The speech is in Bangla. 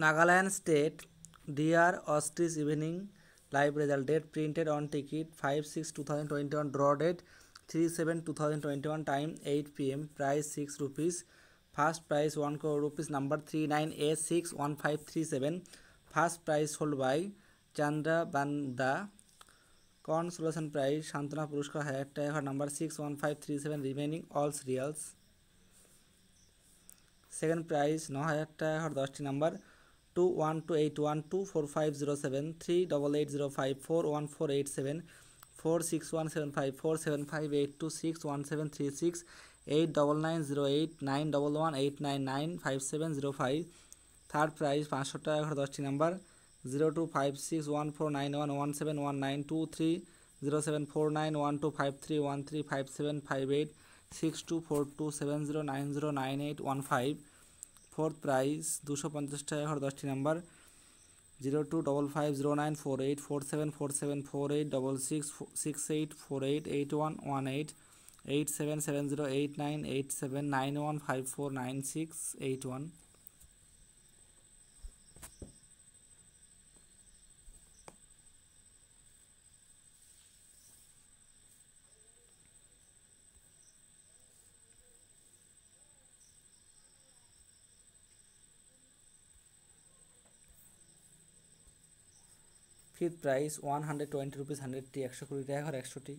Nagaland State Deer Ostrich Evening Live Result Date printed on ticket 5 6 2021 draw date 3 7 2021 time 8 pm price 6 rupees first price 1 crore rupees number 39A61537 first price sold by Chandra Banda consolation prize shantana purushkar hai tiger number 61537 remaining all serials second prize 9000 টাকা 10টি number two one two eight one two four five zero seven three double eight zero five four one four eight seven four six one seven five four seven five eight two six one seven three six eight double nine zero eight nine double one eight nine nine five seven zero five third prize পাঁচশো টাকা দশটি number zero two five six one four nine one one seven one nine two three zero seven four nine one two five three one three five seven five eight six two four two seven zero nine zero nine eight one five fourth prize দুশো পঞ্চাশ টাকা করে দশটি number zero two double five zero nine four eight four seven four seven four eight double six six eight four eight eight one one eight eight seven seven zero eight nine eight seven nine one five four nine six eight one fifth price one hundred twenty rupees হান্ড্রেডটি একশো কুড়ি টাকা একশোটি